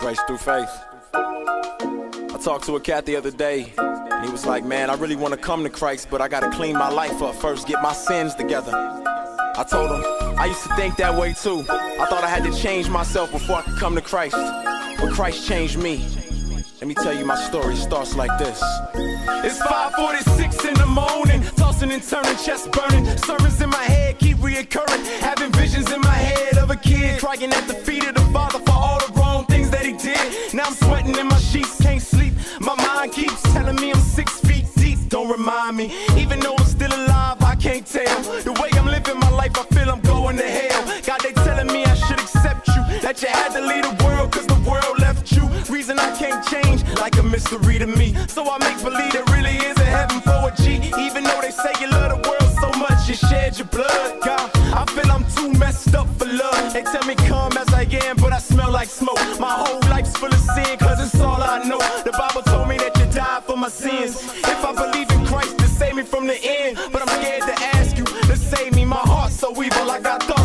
Grace through faith. I talked to a cat the other day, and he was like, Man, I really want to come to Christ, but I gotta clean my life up first, get my sins together. I told him, I used to think that way too. I thought I had to change myself before I could come to Christ. But Christ changed me. Let me tell you my story, starts like this. It's 546 in the morning, tossing and turning, chest burning. Sermons in my head keep reoccurring. Having visions in my head of a kid crying at the feet of the Father Now I'm sweating in my sheets, can't sleep. My mind keeps telling me I'm six feet deep. Don't remind me, even though I'm still alive, I can't tell. The way I'm living my life, I feel I'm going to hell. God, they telling me I should accept you, that you had to leave the world, cause the world left you. Reason I can't change, like a mystery to me. So I make believe there really is a heaven for a G. so evil, I got thoughts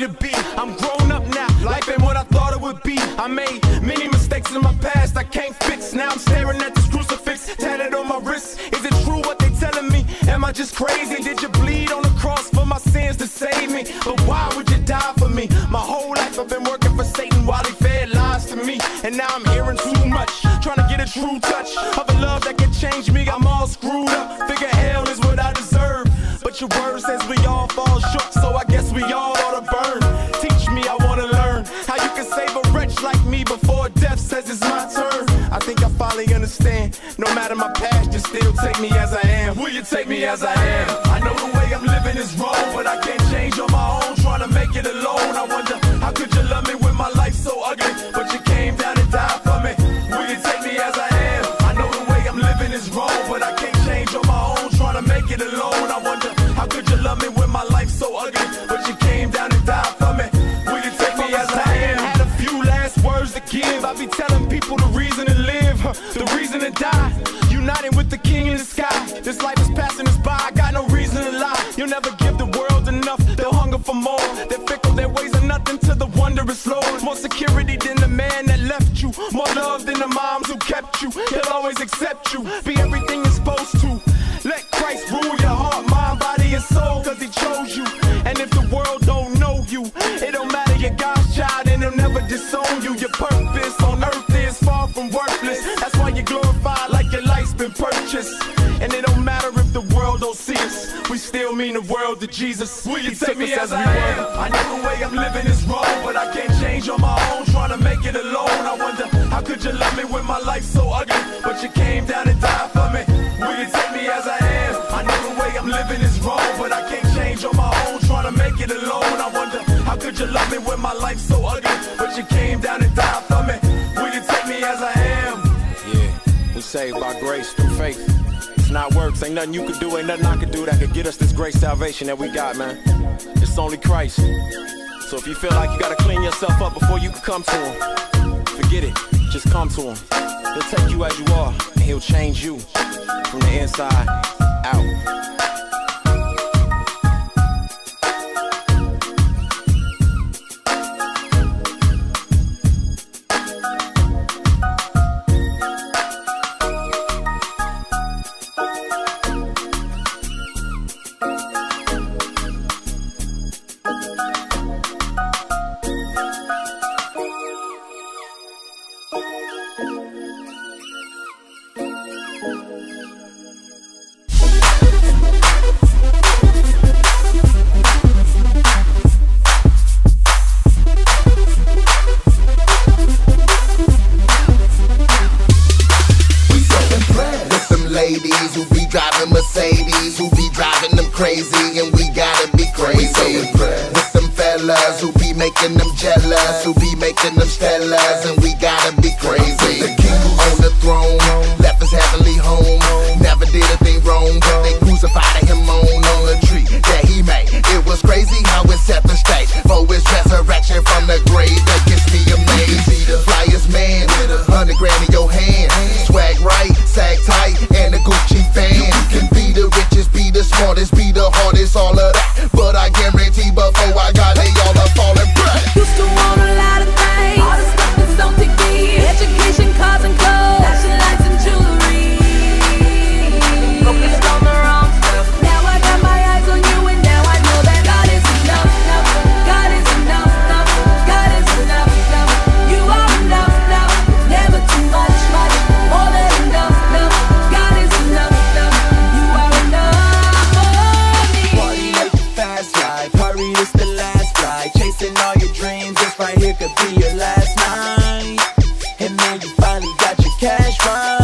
to be. I'm grown up now, life ain't what I thought it would be. I made many mistakes in my past I can't fix. Now I'm staring at this crucifix tatted on my wrist. Is it true what they telling me? Am I just crazy? Did you bleed on the cross for my sins to save me? But why would you die for me? My whole life I've been working for Satan while he fed lies to me. And now I'm hearing too much, trying to get a true touch of a love that can change me. I'm all screwed up. Figure hell is what I deserve. But your word says we all fall short, so I guess we all No matter my past, you still take me as I am. Will you take me as I am? I know the way king in the sky. This life is passing us by. I got no reason to lie. You'll never give the world enough. They'll hunger for more. They're fickle. Their ways are nothing to the wondrous Lord. More security than the man that left you. More love than the moms who kept you. He'll always accept you. Be everything you're supposed to. Let Christ rule your heart, mind, body, and soul. Cause he chose you. And if the world don't know you, it don't matter. You're God's child and he'll never disown you. Your purpose on earth is far from worthless. That's mean the to Jesus. Will you take me as I am? I know the way I'm living is wrong, but I can't change on my own. Trying to make it alone. I wonder how could you love me when my life's so ugly? But you came down and died for me. Will you take me as I am? I know the way I'm living is wrong, but I can't change on my own. Trying to make it alone. I wonder how could you love me when my life's so ugly? But you came down and died for me. Will you take me as I am? Yeah, we saved by grace through faith. It's not works, ain't nothing you could do, ain't nothing I could do that could get us this great salvation that we got, man. It's only Christ. So if you feel like you gotta clean yourself up before you can come to Him, forget it. Just come to Him. He'll take you as you are, and He'll change you from the inside out. Be driving Mercedes, who be driving them crazy, and we gotta be crazy. With them fellas who be making them jealous, who be making them stellas, and we gotta be crazy. The king on the throne, left his heavenly home, never did a thing wrong, but they crucified cash right.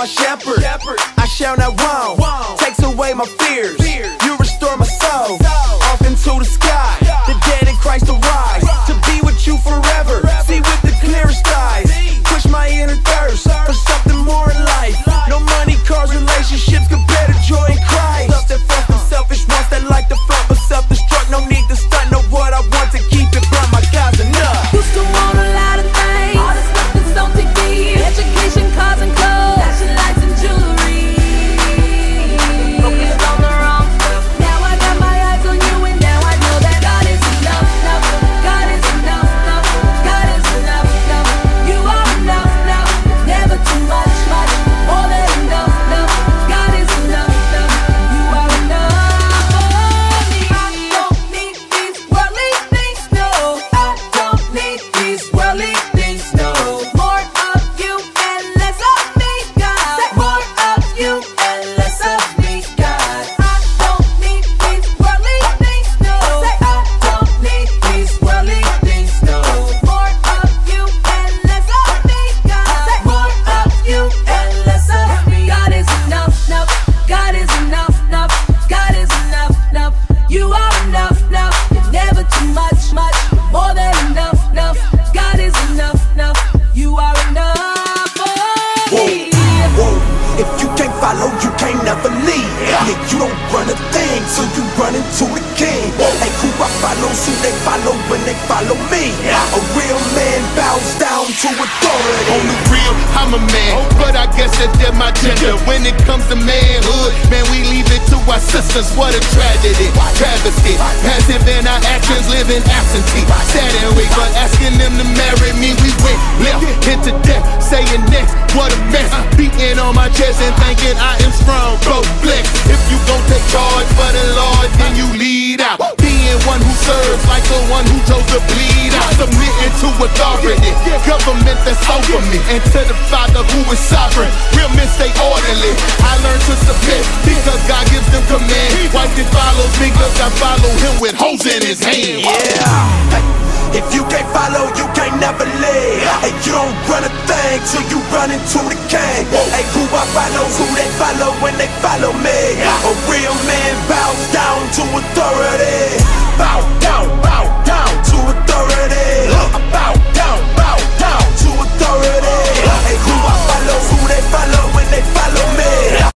My shepherd. I shall not want. Takes away my fears. You restore my soul. Off into the sky. The dead in Christ arise. To be with you forever. See with the clearest eyes. Push my inner thirst for something more in life. No money, cars, relationships compare to joy lead. Yeah, you don't run a thing, so you run into the king. Like who I follow, who they follow when they follow me. A real man bows down to authority. On the real, I'm a man, but I guess that they're my gender. When it comes to manhood, man, we leave it to our sisters. What a tragedy, travesty. Passive in our actions, living absentee. Sad and weak, but asking them to marry me, we went left into death. Saying next, what a mess. Beating on my chest and thinking I am strong. Go flex. If you gon' take charge for the Lord, then you lead out. Being one who serves like the one who chose to bleed out. Submitting to authority, government that's over me. And to the Father who is sovereign. Real men stay orderly. I learned to submit because God gives them command. Wife that follows me because I follow him with hoes in his hand. Yeah. Hey, If you can't follow, you can't never live. Hey, you don't run a thing till you run into the king. Hey, who I follow, who they follow when they follow me. A real man bows down to authority. Bow down, bow authority.